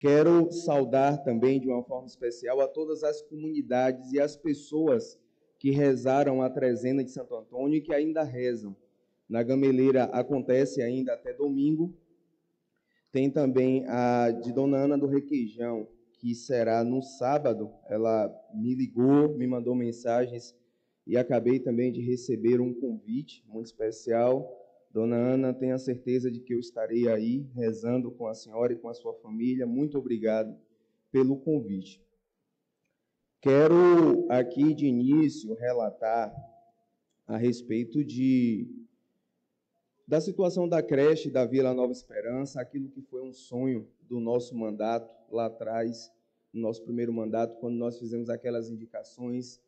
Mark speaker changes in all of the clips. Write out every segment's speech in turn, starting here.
Speaker 1: Quero saudar também de uma forma especial a todas as comunidades e as pessoas que rezaram a trezena de Santo Antônio e que ainda rezam. Na Gameleira acontece ainda até domingo. Tem também a de Dona Ana do Requeijão, que será no sábado. Ela me ligou, me mandou mensagens e acabei também de receber um convite muito especial. Dona Ana, tenha certeza de que eu estarei aí rezando com a senhora e com a sua família. Muito obrigado pelo convite. Quero aqui de início relatar a respeito de da situação da creche da Vila Nova Esperança, aquilo que foi um sonho do nosso mandato lá atrás, no nosso primeiro mandato, quando nós fizemos aquelas indicações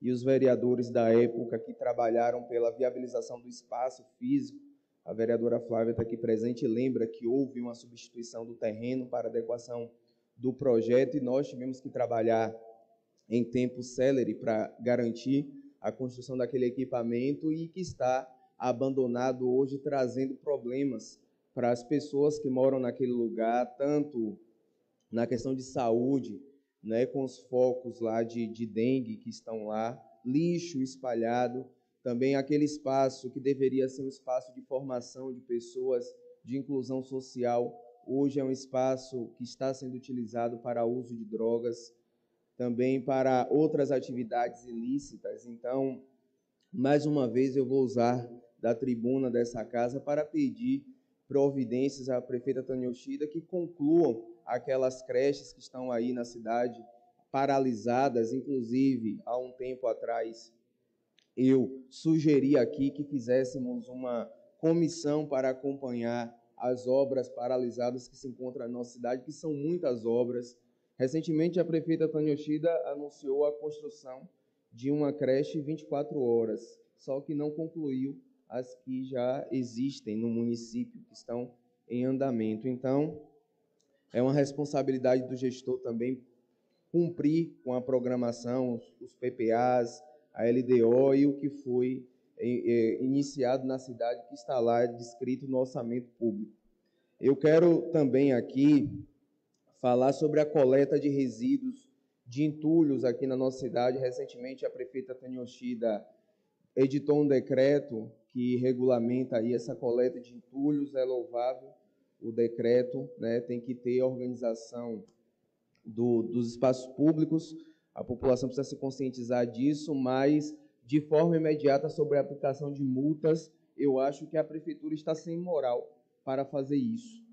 Speaker 1: e os vereadores da época que trabalharam pela viabilização do espaço físico. A vereadora Flávia está aqui presente e lembra que houve uma substituição do terreno para adequação do projeto e nós tivemos que trabalhar em tempo célere para garantir a construção daquele equipamento e que está abandonado hoje, trazendo problemas para as pessoas que moram naquele lugar, tanto na questão de saúde, né, com os focos lá de, de dengue que estão lá, lixo espalhado, também aquele espaço que deveria ser um espaço de formação de pessoas, de inclusão social, hoje é um espaço que está sendo utilizado para uso de drogas, também para outras atividades ilícitas. Então, mais uma vez eu vou usar da tribuna dessa casa para pedir providências à prefeita Tânia que concluam aquelas creches que estão aí na cidade paralisadas, inclusive há um tempo atrás eu sugeri aqui que fizéssemos uma comissão para acompanhar as obras paralisadas que se encontram na nossa cidade, que são muitas obras. Recentemente, a prefeita Tânia Yoshida anunciou a construção de uma creche 24 horas, só que não concluiu as que já existem no município, que estão em andamento. Então, é uma responsabilidade do gestor também cumprir com a programação, os PPAs, a LDO e o que foi é, é, iniciado na cidade, que está lá descrito no orçamento público. Eu quero também aqui falar sobre a coleta de resíduos de entulhos aqui na nossa cidade. Recentemente, a prefeita Tânia Yoshida editou um decreto que regulamenta aí essa coleta de entulhos, é louvável o decreto, né, tem que ter organização do, dos espaços públicos, a população precisa se conscientizar disso, mas de forma imediata sobre a aplicação de multas, eu acho que a prefeitura está sem moral para fazer isso.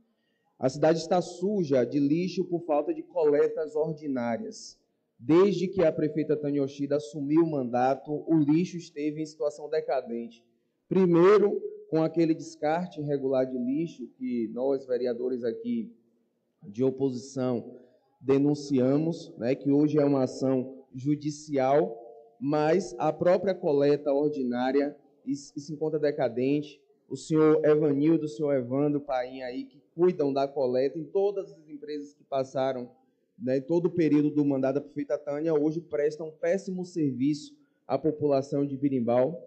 Speaker 1: A cidade está suja de lixo por falta de coletas ordinárias. Desde que a prefeita Tânia assumiu o mandato, o lixo esteve em situação decadente. Primeiro, com aquele descarte irregular de lixo que nós, vereadores aqui de oposição, denunciamos, né, que hoje é uma ação judicial, mas a própria coleta ordinária se encontra decadente. O senhor Evanildo, o senhor Evandro Paim aí, que cuidam da coleta em todas as empresas que passaram né, todo o período do mandato da prefeita Tânia, hoje prestam um péssimo serviço à população de Birimbau.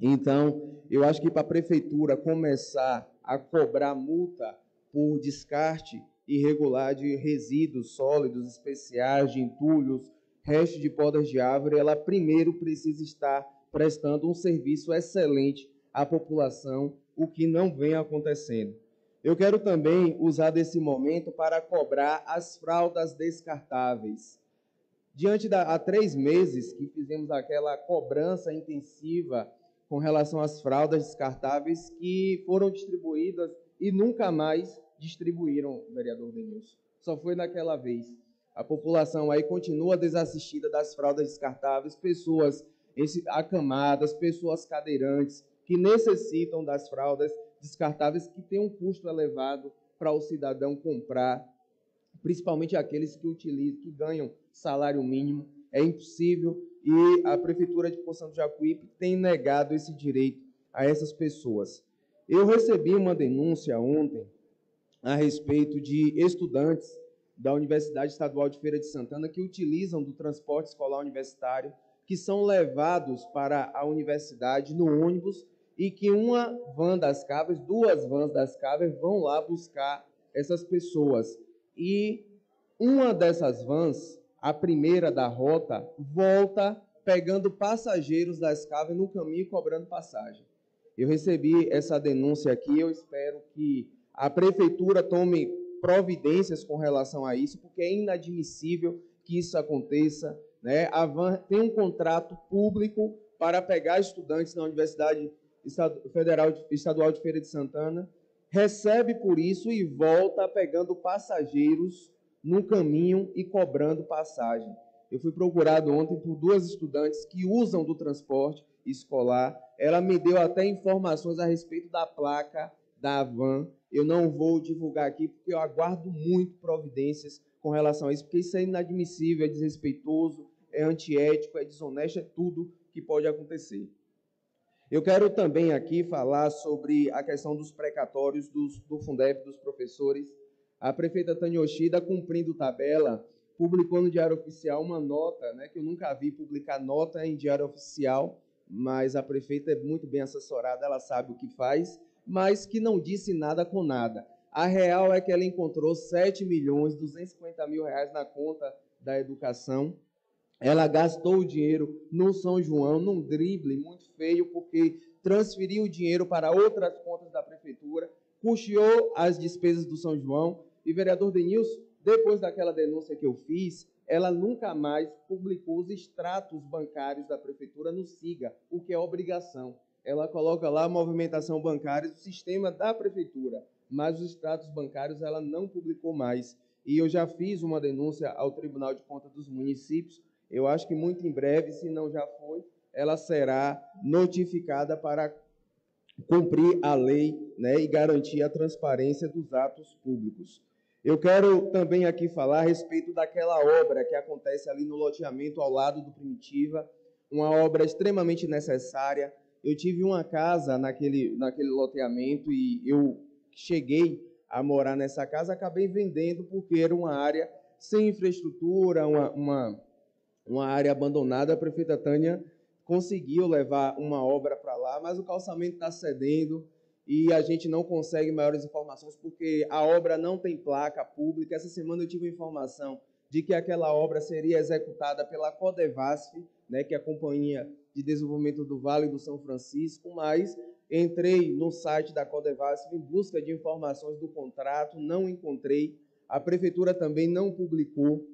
Speaker 1: Então, eu acho que para a prefeitura começar a cobrar multa por descarte irregular de resíduos sólidos especiais, de entulhos, restos de podas de árvore, ela primeiro precisa estar prestando um serviço excelente à população, o que não vem acontecendo. Eu quero também usar desse momento para cobrar as fraldas descartáveis. Diante da há três meses que fizemos aquela cobrança intensiva com relação às fraldas descartáveis que foram distribuídas e nunca mais distribuíram, vereador Denilson. Só foi naquela vez. A população aí continua desassistida das fraldas descartáveis, pessoas acamadas, pessoas cadeirantes que necessitam das fraldas descartáveis que têm um custo elevado para o cidadão comprar, principalmente aqueles que utilizam, que ganham salário mínimo. É impossível e a Prefeitura de Poção do Jacuípe tem negado esse direito a essas pessoas. Eu recebi uma denúncia ontem a respeito de estudantes da Universidade Estadual de Feira de Santana que utilizam do transporte escolar universitário, que são levados para a universidade no ônibus e que uma van das Cabras, duas vans das Cabras vão lá buscar essas pessoas. E uma dessas vans, a primeira da rota, volta pegando passageiros da escava no caminho cobrando passagem. Eu recebi essa denúncia aqui, eu espero que a prefeitura tome providências com relação a isso, porque é inadmissível que isso aconteça. Né? A van tem um contrato público para pegar estudantes na Universidade Federal Estadual de Feira de Santana, recebe por isso e volta pegando passageiros no caminho e cobrando passagem. Eu fui procurado ontem por duas estudantes que usam do transporte escolar. Ela me deu até informações a respeito da placa da van. Eu não vou divulgar aqui porque eu aguardo muito providências com relação a isso, porque isso é inadmissível, é desrespeitoso, é antiético, é desonesto, é tudo que pode acontecer. Eu quero também aqui falar sobre a questão dos precatórios dos, do Fundeb, dos professores. A prefeita Tânia Oshida, cumprindo tabela, publicou no Diário Oficial uma nota, né, que eu nunca vi publicar nota em Diário Oficial, mas a prefeita é muito bem assessorada, ela sabe o que faz, mas que não disse nada com nada. A real é que ela encontrou 7 milhões 250 mil reais na conta da educação. Ela gastou o dinheiro no São João, num drible muito feio, porque transferiu o dinheiro para outras contas da prefeitura, custeou as despesas do São João. E, vereador Denilson, depois daquela denúncia que eu fiz, ela nunca mais publicou os extratos bancários da prefeitura no SIGA, o que é obrigação. Ela coloca lá a movimentação bancária do sistema da prefeitura, mas os extratos bancários ela não publicou mais. E eu já fiz uma denúncia ao Tribunal de Contas dos Municípios. Eu acho que muito em breve, se não já foi, ela será notificada para cumprir a lei né, e garantir a transparência dos atos públicos. Eu quero também aqui falar a respeito daquela obra que acontece ali no loteamento ao lado do Primitiva, uma obra extremamente necessária. Eu tive uma casa naquele, naquele loteamento e eu cheguei a morar nessa casa, acabei vendendo porque era uma área sem infraestrutura, uma, uma, uma área abandonada. A prefeita Tânia conseguiu levar uma obra para lá, mas o calçamento está cedendo e a gente não consegue maiores informações porque a obra não tem placa pública. Essa semana eu tive informação de que aquela obra seria executada pela Codevasf, né, que é a Companhia de Desenvolvimento do Vale do São Francisco, mas entrei no site da Codevasf em busca de informações do contrato, não encontrei. A prefeitura também não publicou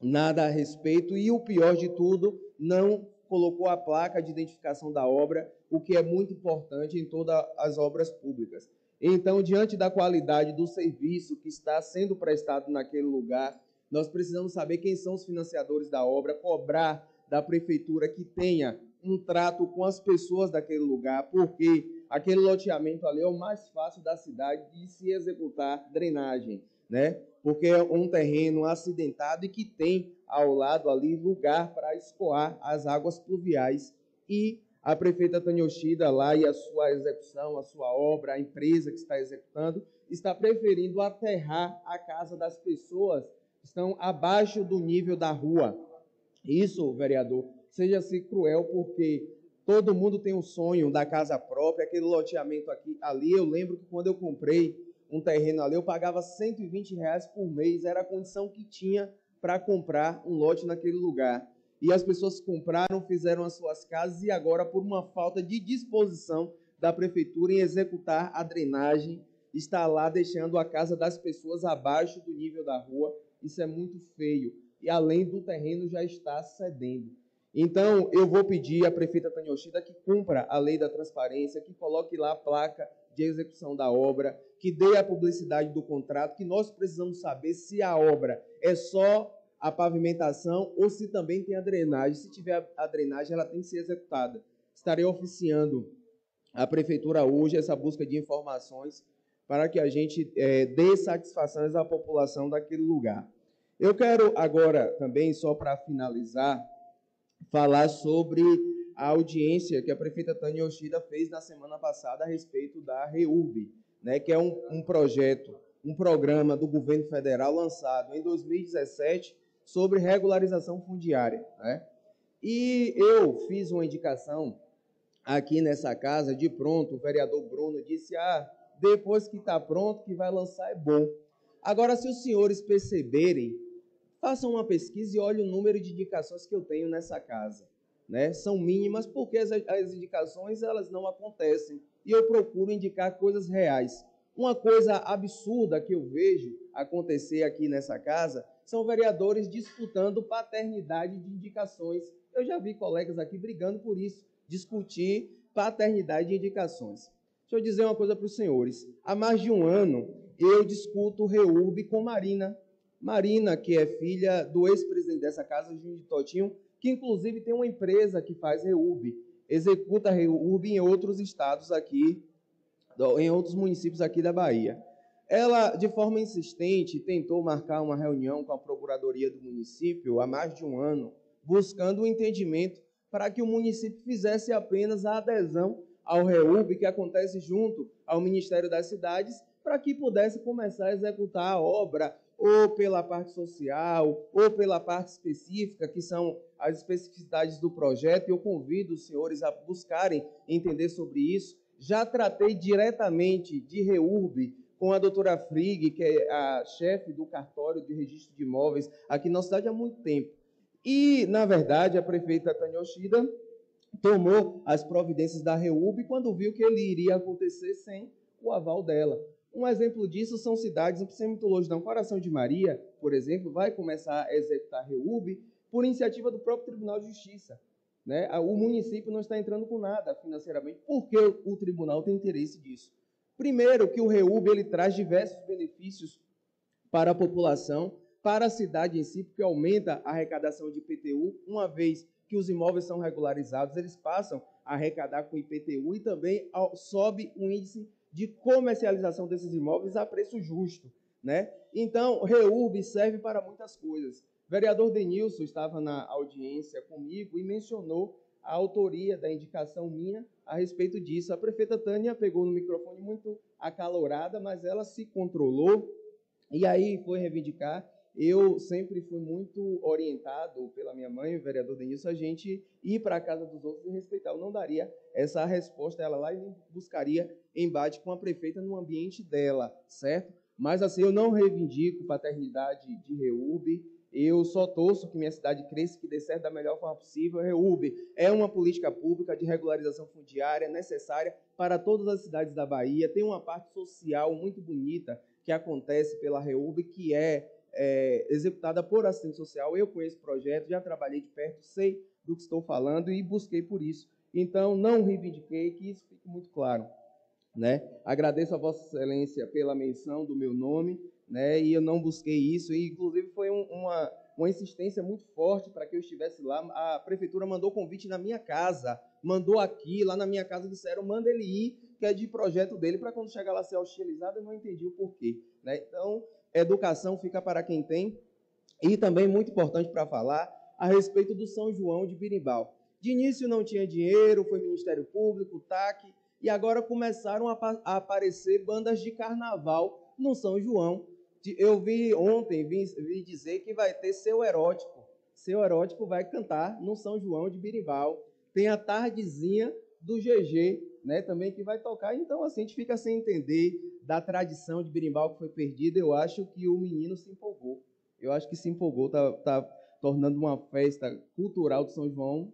Speaker 1: nada a respeito e o pior de tudo, não colocou a placa de identificação da obra, o que é muito importante em todas as obras públicas. Então, diante da qualidade do serviço que está sendo prestado naquele lugar, nós precisamos saber quem são os financiadores da obra, cobrar da prefeitura que tenha um trato com as pessoas daquele lugar, porque aquele loteamento ali é o mais fácil da cidade de se executar drenagem, né? Porque é um terreno acidentado e que tem ao lado ali lugar para escoar as águas pluviais. E a prefeita Tânia Yoshida lá e a sua execução, a sua obra, a empresa que está executando, está preferindo aterrar a casa das pessoas que estão abaixo do nível da rua. Isso, vereador, seja-se cruel, porque todo mundo tem um sonho da casa própria, aquele loteamento aqui, ali. Eu lembro que quando eu comprei um terreno ali, eu pagava 120 reais por mês, era a condição que tinha para comprar um lote naquele lugar. E as pessoas compraram, fizeram as suas casas e agora, por uma falta de disposição da prefeitura em executar a drenagem, está lá deixando a casa das pessoas abaixo do nível da rua. Isso é muito feio. E além do terreno já está cedendo. Então, eu vvou pedir à prefeita Tânia Yoshida que cumpra a lei da transparência, que coloque lá a placa de execução da obra, que dê a publicidade do contrato, que nós precisamos saber se a obra é só a pavimentação ou se também tem a drenagem. Se tiver a drenagem, ela tem que ser executada. Estarei oficiando a prefeitura hoje essa busca de informações para que a gente é, dê satisfações à população daquele lugar. Eu quero agora também, só para finalizar, falar sobre a audiência que a prefeita Tânia Yoshida fez na semana passada a respeito da REURB, né, que é um, um projeto, um programa do governo federal lançado em 2017 sobre regularização fundiária. Né? E eu fiz uma indicação aqui nessa casa, de pronto, o vereador Bruno disse: ah, depois que está pronto, que vai lançar é bom. Agora, se os senhores perceberem, façam uma pesquisa e olhem o número de indicações que eu tenho nessa casa. Né? São mínimas porque as, as indicações elas não acontecem e eu procuro indicar coisas reais. Uma coisa absurda que eu vejo acontecer aqui nessa casa são vereadores disputando paternidade de indicações. Eu já vi colegas aqui brigando por isso, discutir paternidade de indicações. Deixa eu dizer uma coisa para os senhores. Há mais de um ano eu discuto o REURB com Marina. Marina, que é filha do ex-presidente dessa casa, Júnior de Totinho, que inclusive tem uma empresa que faz REURB, executa REURB em outros estados aqui, em outros municípios aqui da Bahia. Ela, de forma insistente, tentou marcar uma reunião com a Procuradoria do município há mais de um ano, buscando um entendimento para que o município fizesse apenas a adesão ao REURB, que acontece junto ao Ministério das Cidades, para que pudesse começar a executar a obra ou pela parte social, ou pela parte específica, que são as especificidades do projeto, e eu convido os senhores a buscarem entender sobre isso. Já tratei diretamente de REURB com a doutora Frigg, que é a chefe do cartório de registro de imóveis aqui na cidade há muito tempo. E, na verdade, a prefeita Tânia Yoshida tomou as providências da REURB quando viu que ele iria acontecer sem o aval dela. Um exemplo disso são cidades, não precisa muito longe, não. Coração de Maria, por exemplo, vai começar a executar REURB por iniciativa do próprio Tribunal de Justiça. Né? O município não está entrando com nada financeiramente, porque o tribunal tem interesse disso. Primeiro, que o REURB ele traz diversos benefícios para a população, para a cidade em si, porque aumenta a arrecadação de IPTU, uma vez que os imóveis são regularizados, eles passam a arrecadar com IPTU e também sobe o índice de comercialização desses imóveis a preço justo. Né? Então, REURB serve para muitas coisas. O vereador Denilson estava na audiência comigo e mencionou a autoria da indicação minha a respeito disso. A prefeita Tânia pegou no microfone muito acalorada, mas ela se controlou e aí foi reivindicar eu sempre fui muito orientado pela minha mãe, o vereador Denilson, a gente ir para a casa dos outros e respeitar. Eu não daria essa resposta ela lá e buscaria embate com a prefeita no ambiente dela, certo? Mas assim, eu não reivindico paternidade de REURB, eu só torço que minha cidade cresça que dê certo da melhor forma possível. REURB é uma política pública de regularização fundiária necessária para todas as cidades da Bahia. Tem uma parte social muito bonita que acontece pela REURB, que é é, executada por assistente social. Eu conheço o projeto, já trabalhei de perto, sei do que estou falando e busquei por isso. Então, não reivindiquei, que isso fique muito claro. Né? Agradeço a Vossa Excelência pela menção do meu nome, né? e eu não busquei isso, e inclusive foi um, uma, uma insistência muito forte para que eu estivesse lá. A prefeitura mandou convite na minha casa, mandou aqui, lá na minha casa disseram, manda ele ir, que é de projeto dele, para quando chegar lá ser hostilizado, eu não entendi o porquê. Né? Então, educação fica para quem tem. E também muito importante para falar a respeito do São João de Birimbau. De início não tinha dinheiro, foi Ministério Público, TAC, e agora começaram a, a aparecer bandas de carnaval no São João. Eu vi ontem, vi, vi dizer que vai ter seu erótico. Seu erótico vai cantar no São João de Birimbau. Tem a tardezinha do GG, né, também que vai tocar. Então, assim, a gente fica sem entender da tradição de berimbau que foi perdida. Eu acho que o menino se empolgou. Eu acho que se empolgou, tá, tá tornando uma festa cultural de São João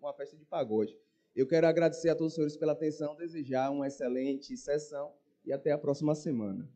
Speaker 1: uma festa de pagode. Eu quero agradecer a todos os senhores pela atenção, desejar uma excelente sessão e até a próxima semana.